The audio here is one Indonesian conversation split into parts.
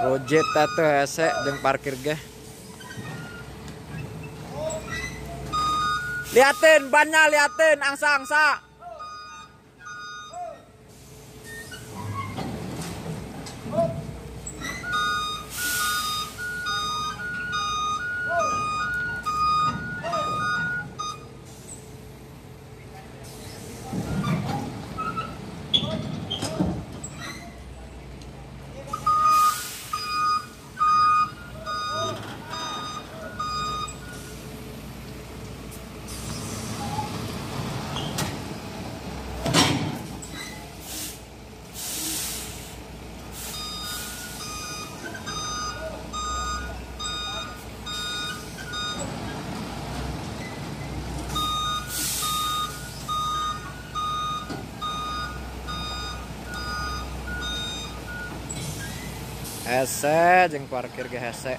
Rojet tato hese dan parkir ga. Liatin banyak liatin angsa-angsa. Hese jeung parkir ge hese.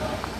Terus.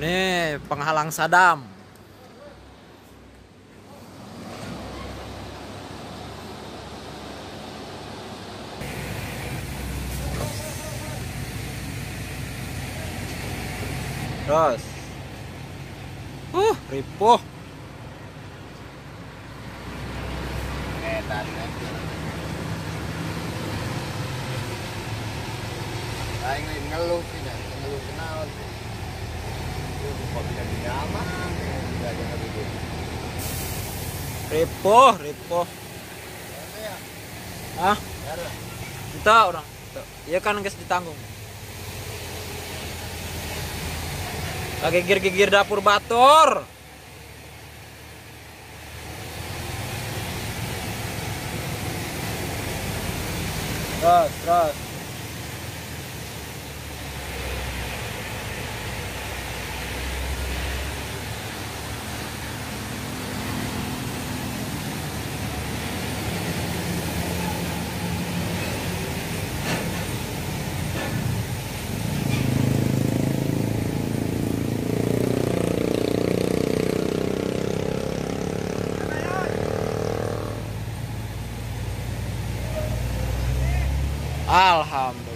Nih penghalang Sadam. Terus. Uh, ripuh. Aing lain ngeluh tidak, ngeluh kenal. Ngeluh. Ripuh, ripuh. Ya, Ah, ya, kita orang. Iya kan guys ditanggung. Lagi gigir-gigir dapur batur. Terus, terus. Alhamdulillah.